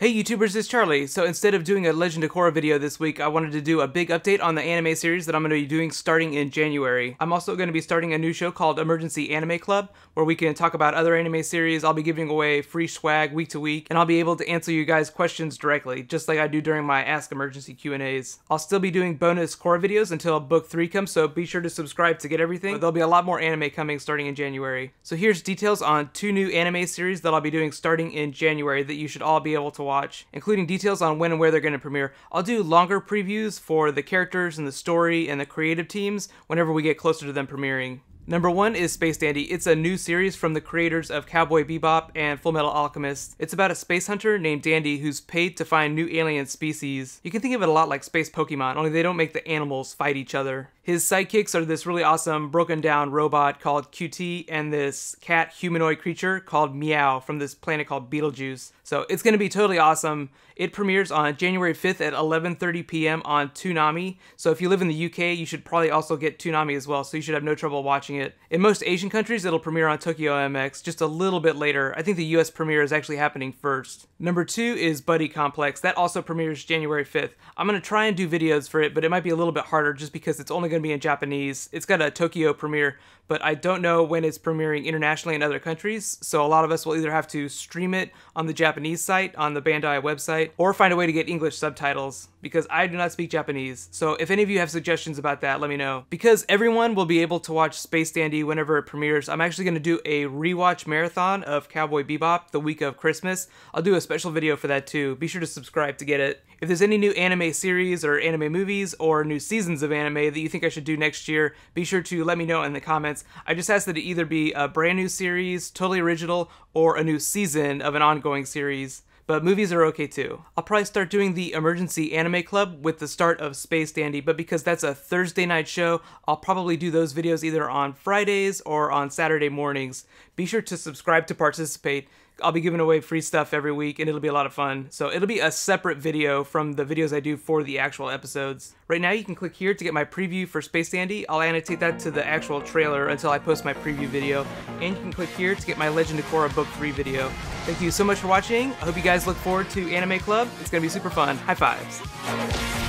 Hey YouTubers, it's Charlie. So instead of doing a Legend of Korra video this week, I wanted to do a big update on the anime series that I'm going to be doing starting in January. I'm also going to be starting a new show called Emergency Anime Club, where we can talk about other anime series. I'll be giving away free swag week to week, and I'll be able to answer you guys questions directly, just like I do during my Ask Emergency Q&As. I'll still be doing bonus Korra videos until book 3 comes, so be sure to subscribe to get everything. But there'll be a lot more anime coming starting in January. So here's details on two new anime series that I'll be doing starting in January that you should all be able to watch, including details on when and where they're going to premiere. I'll do longer previews for the characters and the story and the creative teams whenever we get closer to them premiering. Number one is Space Dandy. It's a new series from the creators of Cowboy Bebop and Fullmetal Alchemist. It's about a space hunter named Dandy who's paid to find new alien species. You can think of it a lot like space Pokemon, only they don't make the animals fight each other. His sidekicks are this really awesome broken down robot called QT and this cat humanoid creature called Meow from this planet called Betelgeuse. So it's going to be totally awesome. It premieres on January 5th at 11:30 p.m. on Toonami. So if you live in the UK, you should probably also get Toonami as well, so you should have no trouble watching it. In most Asian countries, it'll premiere on Tokyo MX just a little bit later. I think the US premiere is actually happening first. Number 2 is Buddy Complex. That also premieres January 5th. I'm going to try and do videos for it, but it might be a little bit harder just because it's only going to be in Japanese. It's got a Tokyo premiere, but I don't know when it's premiering internationally in other countries, so a lot of us will either have to stream it on the Japanese site, on the Bandai website, or find a way to get English subtitles, because I do not speak Japanese. So if any of you have suggestions about that, let me know. Because everyone will be able to watch Space Dandy whenever it premieres, I'm actually going to do a rewatch marathon of Cowboy Bebop the week of Christmas. I'll do a special video for that too. Be sure to subscribe to get it. If there's any new anime series or anime movies or new seasons of anime that you think I should do next year, be sure to let me know in the comments. I just ask that it either be a brand new series, totally original, or a new season of an ongoing series but movies are okay too. I'll probably start doing the Emergency Anime Club with the start of Space Dandy, but because that's a Thursday night show, I'll probably do those videos either on Fridays or on Saturday mornings. Be sure to subscribe to participate. I'll be giving away free stuff every week and it'll be a lot of fun. So it'll be a separate video from the videos I do for the actual episodes. Right now you can click here to get my preview for Space Dandy. I'll annotate that to the actual trailer until I post my preview video. And you can click here to get my Legend of Korra Book 3 video. Thank you so much for watching. I hope you guys look forward to Anime Club. It's going to be super fun. High fives.